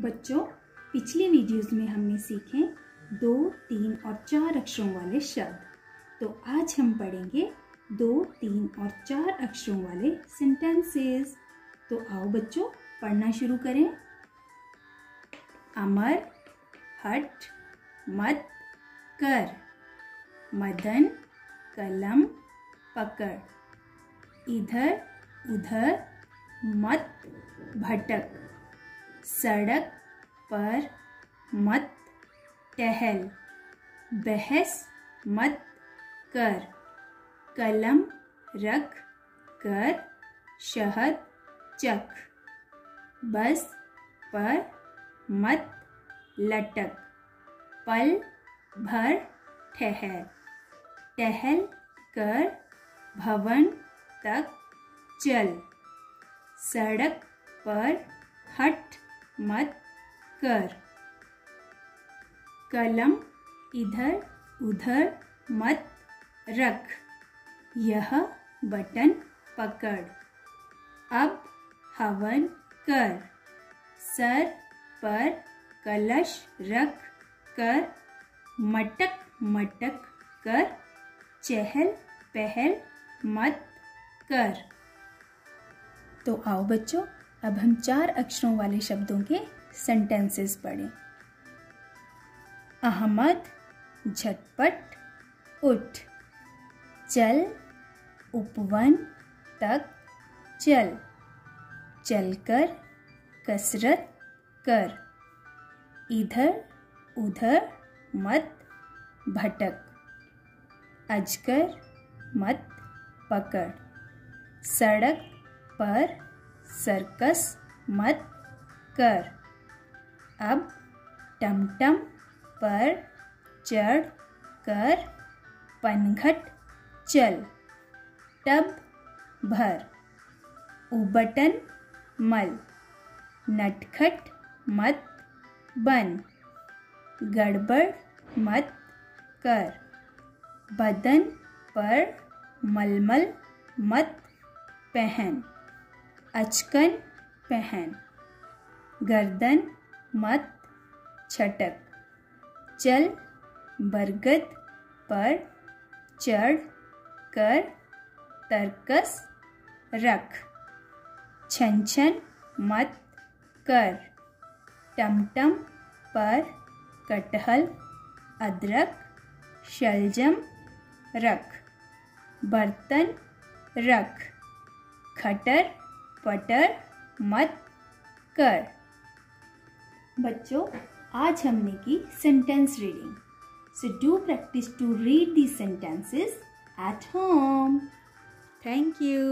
बच्चों, पिछली वीडियोस में हमने सीखे दो, तीन और चार अक्षरों वाले शब्द। तो आज हम पढ़ेंगे दो, तीन और चार अक्षरों वाले सेंटेंसेस तो आओ बच्चों, पढ़ना शुरू करें। अमर, हट, मत, कर। मदन, कलम, पकड़। इधर, उधर, मत, भटक। सड़क पर मत टहल, बहस मत कर, कलम रख कर शहद चख, बस पर मत लटक, पल भर ठहर, टहल कर भवन तक चल, सड़क पर हट मत कर। कलम इधर उधर मत रख। यह बटन पकड़। अब हवन कर। सर पर कलश रख कर मटक मटक कर। चहल पहल मत कर। तो आओ बच्चों अब हम चार अक्षरों वाले शब्दों के सेंटेंसेस पढ़ें। अहमद, झटपट, उठ। चल, उपवन, तक, चल। चलकर, कसरत, कर। इधर, उधर, मत, भटक। अजगर, मत, पकड़। सड़क पर सर्कस मत कर। अब टमटम पर चढ़ कर पनघट चल। टब भर। उबटन मल। नटखट मत बन। गड़बड़ मत कर। बदन पर मलमल मत पहन। अचकन पहन। गर्दन मत छटक। चल बरगद पर चढ़ कर तरकस रख। छन मत कर। टमटम पर कटहल, अदरक, शलजम रख। बर्तन रख। खटर फटर मत कर। बच्चों, आज हमने की sentence reading so do practice to read the sentences at home thank you